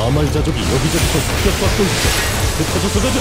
아말자족이 여기저기서 습격받고 있어. 흩어져서 가자.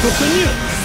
突入。